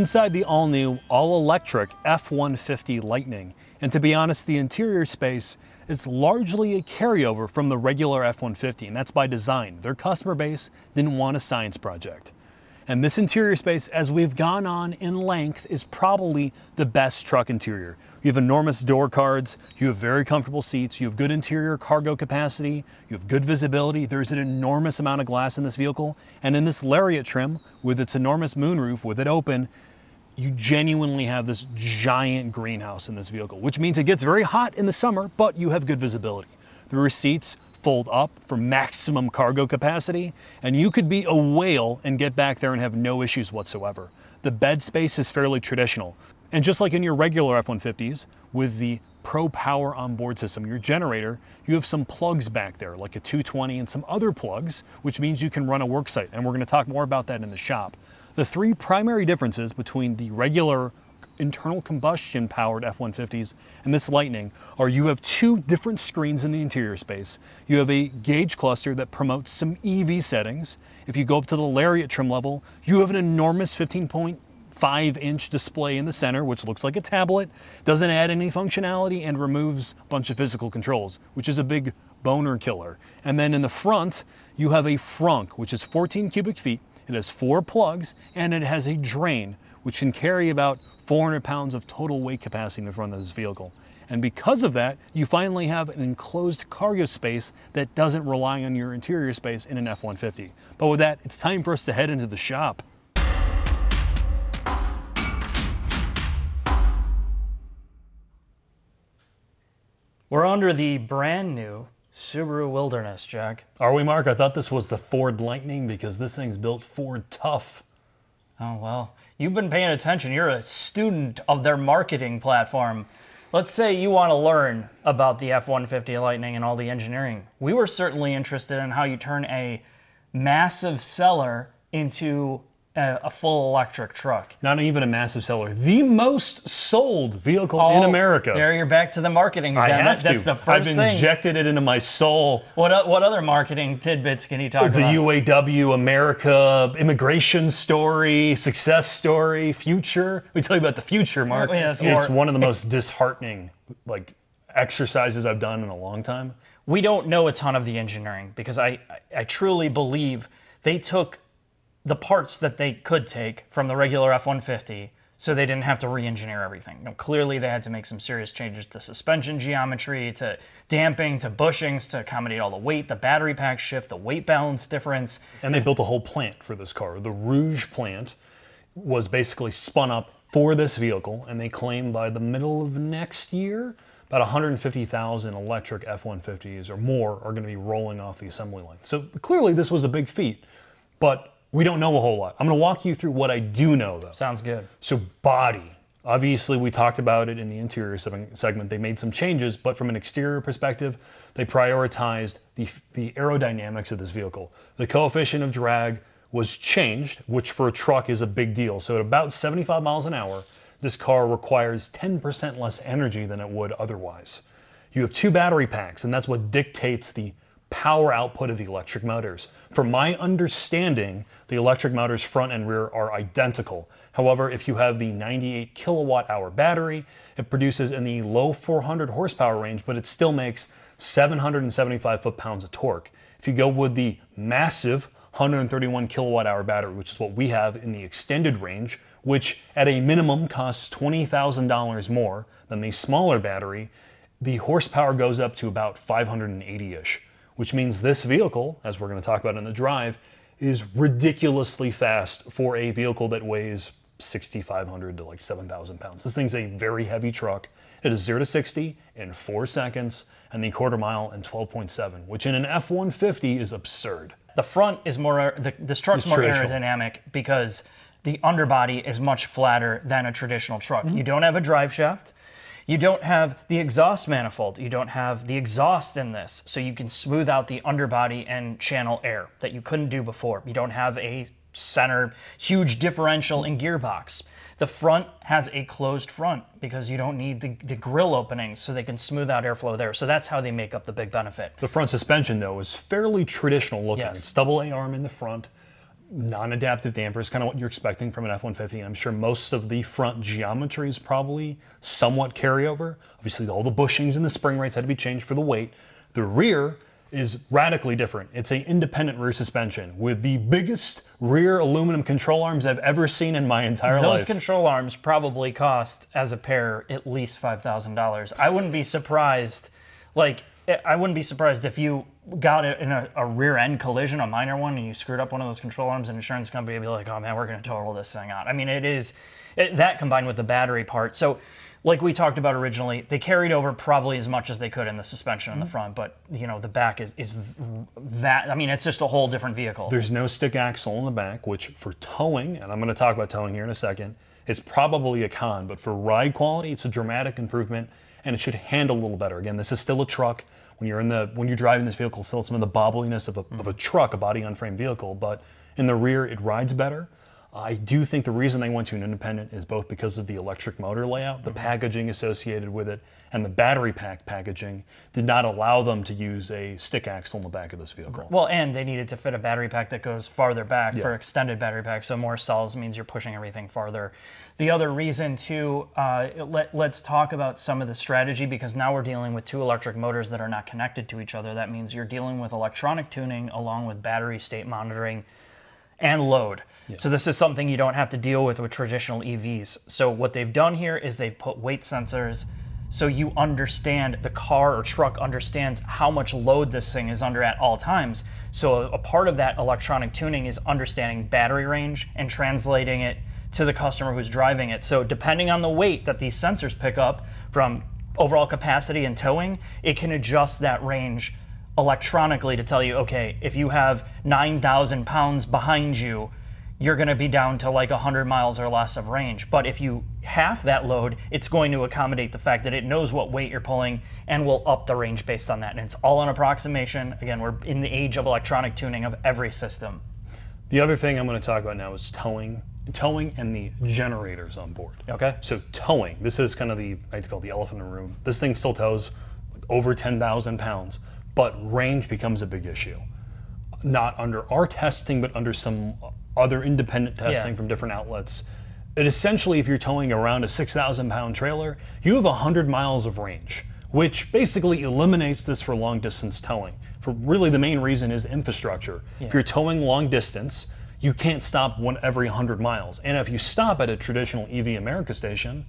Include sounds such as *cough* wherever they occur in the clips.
inside the all-new, all-electric F-150 Lightning. And to be honest, the interior space is largely a carryover from the regular F-150, and that's by design. Their customer base didn't want a science project. And this interior space, as we've gone on in length, is probably the best truck interior. You have enormous door cards, you have very comfortable seats, you have good interior cargo capacity, you have good visibility, there's an enormous amount of glass in this vehicle, and in this Lariat trim, with its enormous moonroof, with it open, you genuinely have this giant greenhouse in this vehicle, which means it gets very hot in the summer, but you have good visibility. The seats fold up for maximum cargo capacity, and you could be a whale and get back there and have no issues whatsoever. The bed space is fairly traditional. And just like in your regular F-150s, with the Pro Power onboard system, your generator, you have some plugs back there, like a 220 and some other plugs, which means you can run a work site. And we're gonna talk more about that in the shop. The three primary differences between the regular internal combustion powered F-150s and this Lightning are you have two different screens in the interior space. You have a gauge cluster that promotes some EV settings. If you go up to the Lariat trim level, you have an enormous 15.5 inch display in the center, which looks like a tablet, doesn't add any functionality and removes a bunch of physical controls, which is a big boner killer. And then in the front, you have a frunk, which is 14 cubic feet. It has four plugs and it has a drain, which can carry about 400 pounds of total weight capacity in the front of this vehicle. And because of that, you finally have an enclosed cargo space that doesn't rely on your interior space in an F-150. But with that, it's time for us to head into the shop. We're under the brand new Subaru Wilderness, Jack. Are we, Mark? I thought this was the Ford Lightning because this thing's built Ford tough. Oh, well, you've been paying attention. You're a student of their marketing platform. Let's say you want to learn about the F 150 Lightning and all the engineering. We were certainly interested in how you turn a massive seller into a, a full electric truck. Not even a massive seller, the most sold vehicle in Oh, America. There you're back to the marketing. I have That's to. the 1st I've thing. injected it into my soul. What, what other marketing tidbits can you talk The about? The UAW America immigration story, success story, future. We tell you about the future, oh, Mark. Oh, yeah, it's it's more- one of the most *laughs* disheartening like exercises I've done in a long time. we don't know a ton of the engineering because I, I, I truly believe they took the parts that they could take from the regular F 150 so they didn't have to re engineer everything. Clearly, they had to make some serious changes to suspension geometry, to damping, to bushings to accommodate all the weight, the battery pack shift, the weight balance difference. And they built a whole plant for this car. The Rouge plant was basically spun up for this vehicle, and they claim by the middle of next year, about 150,000 electric F 150s or more are going to be rolling off the assembly line. So clearly, this was a big feat, but we don't know a whole lot. I'm going to walk you through what I do know, though. Sounds good. So body. Obviously, we talked about it in the interior se- segment. They made some changes, but from an exterior perspective, they prioritized the, the aerodynamics of this vehicle. The coefficient of drag was changed, which for a truck is a big deal. So at about 75 miles an hour, this car requires 10% less energy than it would otherwise. You have two battery packs, and that's what dictates the power output of the electric motors. From my understanding, the electric motors front and rear are identical. However, if you have the 98 kilowatt hour battery, it produces in the low 400 horsepower range, but it still makes 775 foot pounds of torque. If you go with the massive 131 kilowatt hour battery, which is what we have in the extended range, which at a minimum costs $20,000 more than the smaller battery, the horsepower goes up to about 580 ish, which means this vehicle, as we're going to talk about in the drive, is ridiculously fast for a vehicle that weighs 6,500 to like 7,000 pounds. This thing's a very heavy truck. It is 0 to 60 in 4 seconds and the quarter mile in 12.7, which in an F 150 is absurd. The front is more, the, this truck's more aerodynamic because the underbody is much flatter than a traditional truck. Mm-hmm. You don't have a drive shaft. You don't have the exhaust manifold. You don't have the exhaust in this, so you can smooth out the underbody and channel air that you couldn't do before. You don't have a center huge differential in gearbox. The front has a closed front because you don't need the, the grill openings so they can smooth out airflow there. So that's how they make up the big benefit. The front suspension, though, is fairly traditional looking. Yes. It's double A arm in the front, non-adaptive damper is kind of what you're expecting from an F-150. And I'm sure most of the front geometry is probably somewhat carryover. Obviously, all the bushings and the spring rates had to be changed for the weight. The rear is radically different. It's an independent rear suspension with the biggest rear aluminum control arms I've ever seen in my entire Those life. Those control arms probably cost as a pair at least five thousand dollars. I wouldn't be surprised. Like I wouldn't be surprised if you got in a, a, rear end collision, a minor one, and you screwed up one of those control arms. An insurance company would be like, "Oh man, we're going to total this thing out." I mean, it is it, that combined with the battery part. So like we talked about originally, they carried over probably as much as they could in the suspension in the mm-hmm. front, but you know the back is is that. I mean, it's just a whole different vehicle. There's no stick axle in the back, which for towing, and I'm going to talk about towing here in a second, is probably a con. But for ride quality, it's a dramatic improvement, and it should handle a little better. Again, this is still a truck. When you're in the when you're driving this vehicle, still some of the bobbliness of a, mm. of a truck, a body on frame vehicle, but in the rear, it rides better. I do think the reason they went to an independent is both because of the electric motor layout, the mm-hmm. packaging associated with it, and the battery pack packaging did not allow them to use a stick axle in the back of this vehicle. Well, and they needed to fit a battery pack that goes farther back yeah. for extended battery pack, so more cells means you're pushing everything farther. The other reason, too, uh, let, let's talk about some of the strategy because now we're dealing with two electric motors that are not connected to each other. That means you're dealing with electronic tuning along with battery state monitoring and load. Yeah. So this is something you don't have to deal with with traditional EVs. So what they've done here is they've put weight sensors so you understand the car or truck understands how much load this thing is under at all times. So a part of that electronic tuning is understanding battery range and translating it to the customer who's driving it. So depending on the weight that these sensors pick up from overall capacity and towing, it can adjust that range electronically to tell you, okay, if you have 9,000 pounds behind you, you're going to be down to like 100 miles or less of range. But if you half that load, it's going to accommodate the fact that it knows what weight you're pulling and will up the range based on that. And it's all an approximation. Again, we're in the age of electronic tuning of every system. The other thing I'm going to talk about now is towing. Towing and the generators on board. Okay. So towing, this is kind of the I like to call the elephant in the room. This thing still tows over 10,000 pounds but range becomes a big issue. Not under our testing, but under some other independent testing yeah. from different outlets. It essentially, if you're towing around a 6,000 pound trailer, you have 100 miles of range, which basically eliminates this for long distance towing. For really the main reason is infrastructure. Yeah. If you're towing long distance, you can't stop one every 100 miles. And if you stop at a traditional EV America station,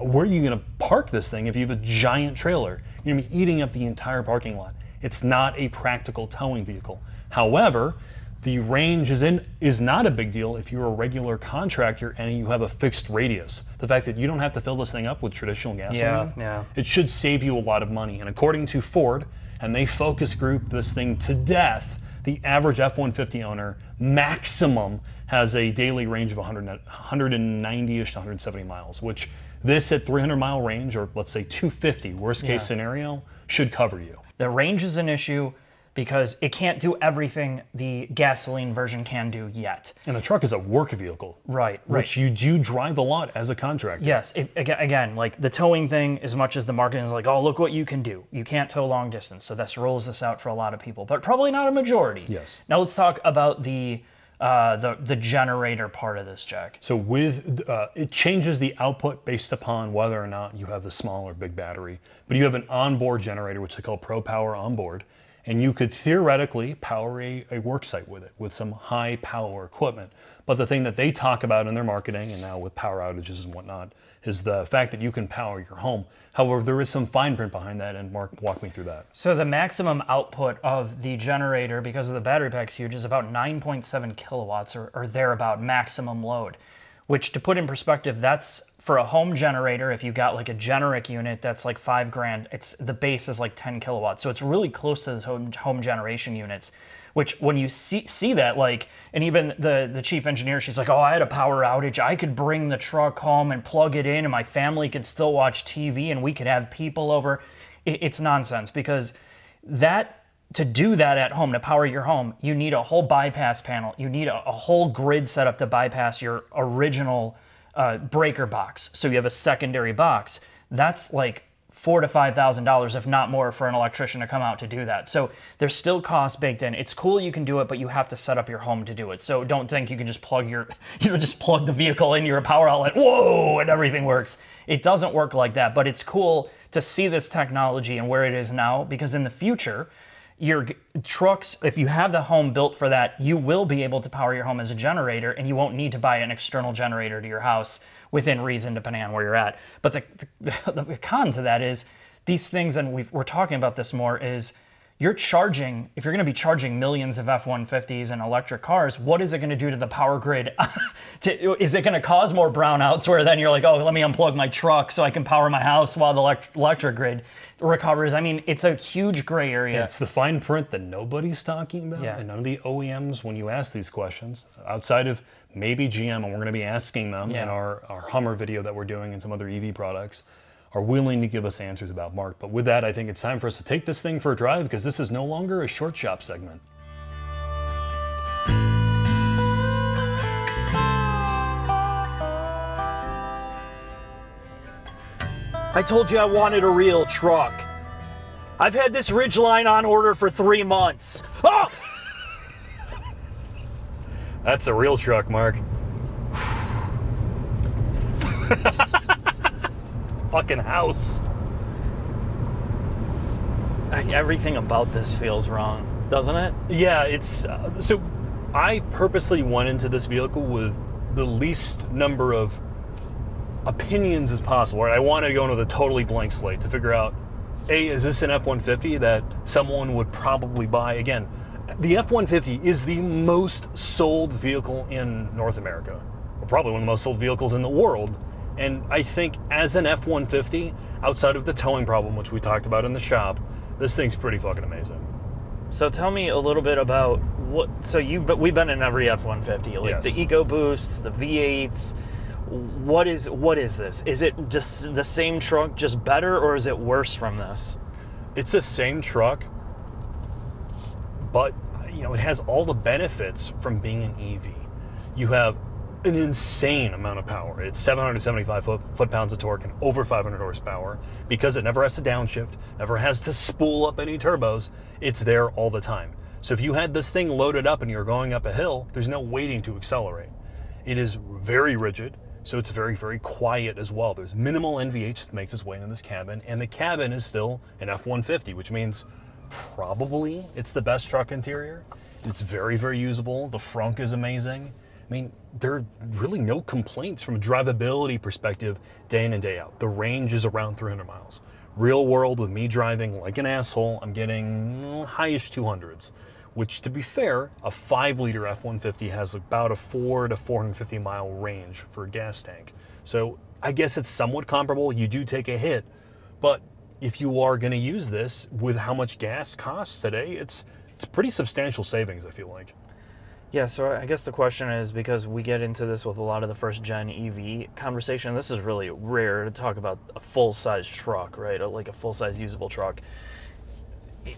where are you going to park this thing if you have a giant trailer? You're going to be eating up the entire parking lot. It's not a practical towing vehicle. However, the range is in is not a big deal if you're a regular contractor and you have a fixed radius. The fact that you don't have to fill this thing up with traditional gasoline, yeah, yeah. it should save you a lot of money. And according to Ford, and they focus group this thing to death, the average F-150 owner maximum has a daily range of 190-ish to 170 miles, which this at 300 mile range, or let's say 250, worst case yeah. scenario, should cover you. The range is an issue because it can't do everything the gasoline version can do yet. And the truck is a work vehicle. Right, Which you do drive a lot as a contractor. Yes, it, again, like the towing thing, as much as the marketing is like, oh, look what you can do. You can't tow long distance. So this rolls this out for a lot of people, but probably not a majority. Yes. Now let's talk about the uh, the the generator part of this jack. So with uh, it changes the output based upon whether or not you have the small or big battery. But you have an onboard generator, which they call Pro Power Onboard, and you could theoretically power a, a work site with it with some high power equipment. But the thing that they talk about in their marketing, and now with power outages and whatnot, is the fact that you can power your home. However, there is some fine print behind that, and Mark, walk me through that. So the maximum output of the generator, because of the battery pack's huge, is about 9.7 kilowatts, or, or thereabout maximum load. Which, to put in perspective, that's for a home generator. If you got like a generic unit, that's like five grand. It's the base is like 10 kilowatts, so it's really close to the home, home generation units which when you see see that like and even the the chief engineer she's like oh i had a power outage. I could bring the truck home and plug it in and my family could still watch tv and we could have people over. It, it's nonsense because that to do that at home to power your home you need a whole bypass panel. You need a, a whole grid set up to bypass your original uh, breaker box. So you have a secondary box. That's like four to five thousand dollars, if not more, for an electrician to come out to do that. So there's still costs baked in. It's cool you can do it, but you have to set up your home to do it. So don't think you can just plug your, *laughs* you know, just plug the vehicle in your power outlet, whoa, and everything works. It doesn't work like that, but it's cool to see this technology and where it is now because in the future, your trucks, if you have the home built for that, you will be able to power your home as a generator and you won't need to buy an external generator to your house within reason, depending on where you're at. But the, *laughs* the, the con to that is these things, and we've, we're talking about this more, is you're charging, if you're going to be charging millions of F 150s and electric cars, what is it going to do to the power grid? *laughs* to, is it going to cause more brownouts where then you're like, oh, let me unplug my truck so I can power my house while the elect- electric grid recovers? I mean, it's a huge gray area. It's the fine print that nobody's talking about, Yeah. and none of the OEMs, when you ask these questions, outside of maybe GM, and we're going to be asking them Yeah. in our, our Hummer video that we're doing and some other EV products, are willing to give us answers about Mark. But with that, I think it's time for us to take this thing for a drive because this is no longer a short shop segment. I told you I wanted a real truck. I've had this Ridgeline on order for three months. Oh! That's a real truck, Mark. Fucking house. Everything about this feels wrong, doesn't it? Yeah, it's uh, so. I purposely went into this vehicle with the least number of opinions as possible. Right? I wanted to go into with a totally blank slate to figure out: a, is this an F-150 that someone would probably buy? Again, the F-150 is the most sold vehicle in North America, or probably one of the most sold vehicles in the world. And I think as an F-150, outside of the towing problem, which we talked about in the shop, this thing's pretty fucking amazing. So tell me a little bit about what. So you, but we've been in every F one fifty, like Yes. the EcoBoosts, the V8s. What is what is this? Is it just the same truck, just better, or is it worse from this? it's the same truck, but you know it has all the benefits from being an EV. You have an insane amount of power. It's 775 foot, foot pounds of torque and over 500 horsepower because it never has to downshift, never has to spool up any turbos. It's there all the time. So if you had this thing loaded up and you're going up a hill, there's no waiting to accelerate. It is very rigid, so it's very, very quiet as well. There's minimal NVH that makes its way into this cabin, and the cabin is still an F 150, which means probably it's the best truck interior. It's very, very usable. The frunk is amazing. I mean, there are really no complaints from a drivability perspective day in and day out. The range is around 300 miles. Real world, with me driving like an asshole, I'm getting highish 200s, which, to be fair, a 5 liter F 150 has about a 4 to 450 mile range for a gas tank. So I guess it's somewhat comparable. You do take a hit, but if you are going to use this with how much gas costs today, it's it's pretty substantial savings. I feel like. Yeah, so I guess the question is because we get into this with a lot of the first gen EV conversation. This is really rare to talk about a full size truck, right? Uh, like a full size usable truck.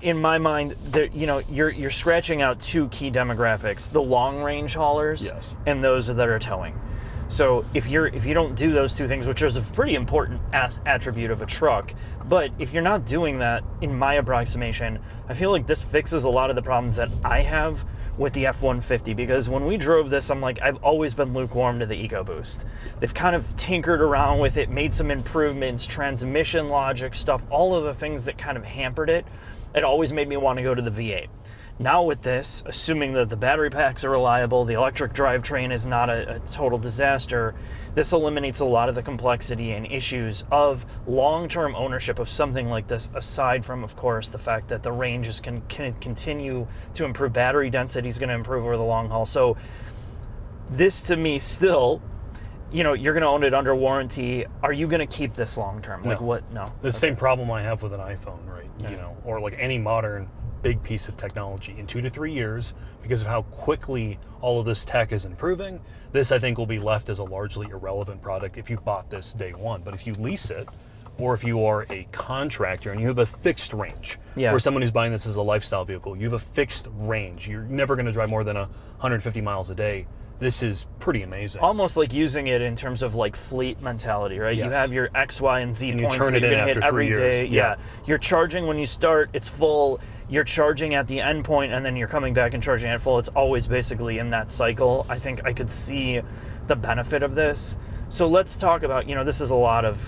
In my mind, there, you know, you're you're scratching out two key demographics: the long range haulers Yes. and those that are towing. So if you're if you don't do those two things, which is a pretty important as attribute of a truck, but if you're not doing that, in my approximation, I feel like this fixes a lot of the problems that I have with the F-150 because when we drove this, I'm like I've always been lukewarm to the EcoBoost. They've kind of tinkered around with it, made some improvements, transmission logic stuff, all of the things that kind of hampered it. It always made me want to go to the V8. Now with this, assuming that the battery packs are reliable, the electric drivetrain is not a, a total disaster, this eliminates a lot of the complexity and issues of long-term ownership of something like this. Aside from, of course, the fact that the ranges can, can continue to improve, battery density is going to improve over the long haul. So this to me still. You know, you're going to own it under warranty. Are you going to keep this long term? Like No. what? No. The same problem I have with an iPhone, right? You know, or like any modern big piece of technology. In two to three years, because of how quickly all of this tech is improving, this I think will be left as a largely irrelevant product if you bought this day one. But if you lease it, or if you are a contractor and you have a fixed range, Yeah. or someone who's buying this as a lifestyle vehicle, you have a fixed range. You're never going to drive more than a 150 miles a day. This is pretty amazing. almost like using it in terms of like fleet mentality, right? You have your X, Y, and Z And you points turn that it you're in gonna hit every day. Yeah. Yeah. You're charging when you start, it's full. You're charging at the end point, and then you're coming back and charging at full. It's always basically in that cycle. I think I could see the benefit of this. So let's talk about, you know, this is a lot of,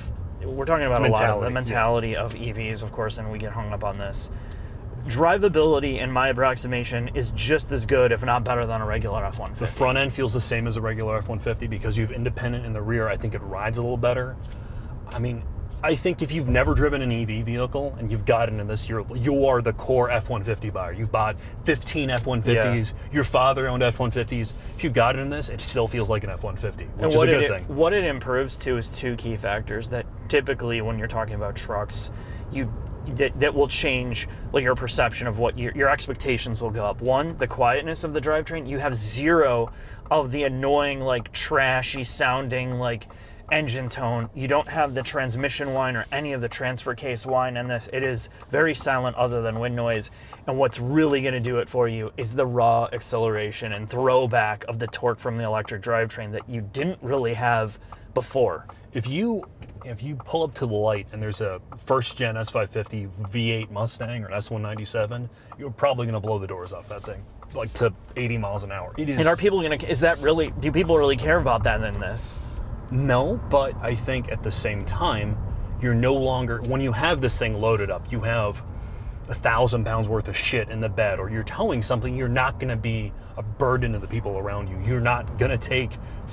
we're talking about a lot of the Mentality, yeah. mentality of EVs, of course, and we get hung up on this. Drivability, in my approximation, is just as good, if not better, than a regular F 150. The front end feels the same as a regular F-150 because you have independent in the rear. I think it rides a little better. I mean, I think if you've never driven an EV vehicle and you've gotten in this, you're you are the core F-150 buyer. You've bought 15 F-150s. Your father owned F-150s. If you got in this, it still feels like an F-150, which And is a good it, thing. What it improves to is two key factors that typically, when you're talking about trucks, you that, that will change like your perception of what your, your expectations will go up. One, the quietness of the drivetrain. You have zero of the annoying, like trashy sounding, like engine tone. You don't have the transmission whine or any of the transfer case whine in this. It is very silent other than wind noise. And what's really going to do it for you is the raw acceleration and throwback of the torque from the electric drivetrain that you didn't really have before. If you if you pull up to the light and there's a first gen S550 V8 Mustang or an S197, you're probably going to blow the doors off that thing, like to 80 miles an hour. It is And are people going to, is that really, do people really care about that in this? No, but I think at the same time, you're no longer when you have this thing loaded up, you have a thousand pounds worth of shit in the bed, or you're towing something, you're not gonna be a burden to the people around you. You're not gonna take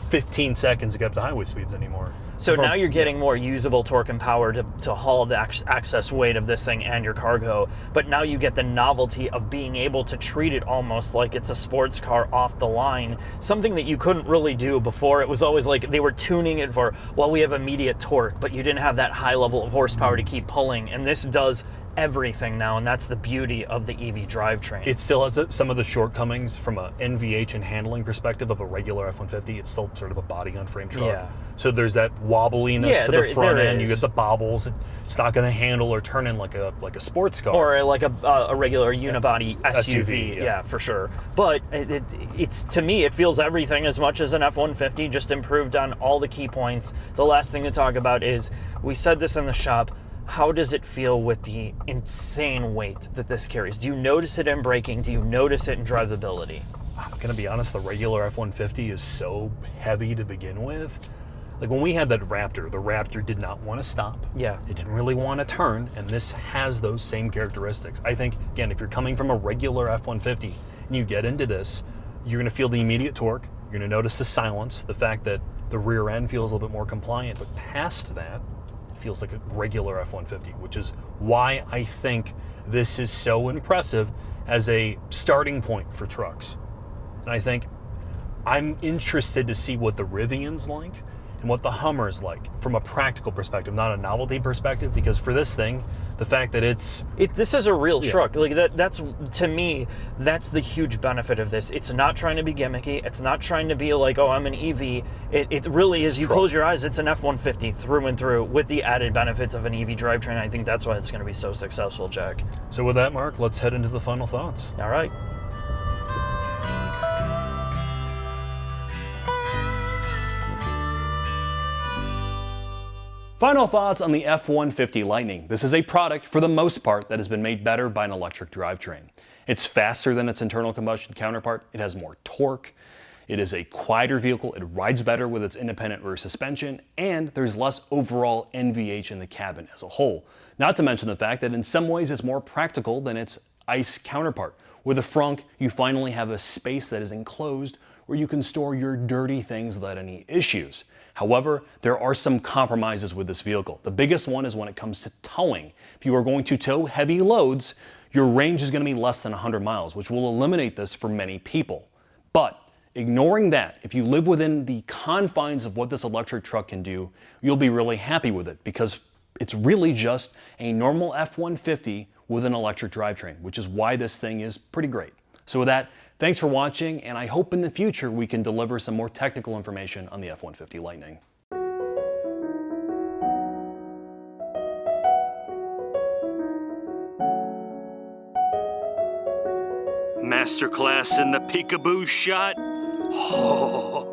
15 seconds to get up to highway speeds anymore. So From- now you're getting more usable torque and power to, to haul the ac- access weight of this thing and your cargo, but now you get the novelty of being able to treat it almost like it's a sports car off the line, something that you couldn't really do before. It was always like they were tuning it for, well, we have immediate torque, but you didn't have that high level of horsepower to keep pulling, and this does everything now, and that's the beauty of the EV drivetrain. It still has some of the shortcomings from a NVH and handling perspective of a regular F-150. It's still sort of a body on frame truck. Yeah. So there's that wobbliness Yeah, to there- the front end. You get the bobbles. It's not going to handle or turn in like a like a sports car. or like a, uh, a regular unibody SUV, SUV, yeah. yeah. for sure. But it, it, it's to me, it feels everything as much as an F one fifty, just improved on all the key points. The last thing to talk about is we said this in the shop. How does it feel with the insane weight that this carries? Do you notice it in braking? Do you notice it in drivability? I'm gonna be honest, the regular F-150 is so heavy to begin with. Like when we had that Raptor, the Raptor did not want to stop. Yeah. It didn't really want to turn, and this has those same characteristics. I think, again, if you're coming from a regular F-150 and you get into this, you're gonna feel the immediate torque. You're gonna notice the silence, the fact that the rear end feels a little bit more compliant, but past that, feels like a regular F-150, which is why I think this is so impressive as a starting point for trucks. And I think I'm interested to see what the Rivian's like and what the Hummer's like from a practical perspective, not a novelty perspective, because for this thing, the fact that it's It, this is a real Yeah. truck. Like that. That's to me. That's the huge benefit of this. It's not trying to be gimmicky. It's not trying to be like, oh, I'm an EV. It, it really is. You Truck. close your eyes. It's an F-150 through and through with the added benefits of an EV drivetrain. I think that's why it's going to be so successful, Jack. so with that, Mark, let's head into the final thoughts. All right. Final thoughts on the F-150 Lightning. This is a product, for the most part, that has been made better by an electric drivetrain. It's faster than its internal combustion counterpart, it has more torque, it is a quieter vehicle, it rides better with its independent rear suspension, and there's less overall NVH in the cabin as a whole. Not to mention the fact that in some ways it's more practical than its ICE counterpart. With the frunk, you finally have a space that is enclosed where you can store your dirty things without any issues. However, there are some compromises with this vehicle. The biggest one is when it comes to towing. If you are going to tow heavy loads, your range is going to be less than 100 miles, which will eliminate this for many people. But ignoring that, if you live within the confines of what this electric truck can do, you'll be really happy with it because it's really just a normal F 150 with an electric drivetrain, which is why this thing is pretty great. So, with that, thanks for watching, and I hope in the future we can deliver some more technical information on the F 150 Lightning. Masterclass in the peekaboo shot. *laughs* Oh.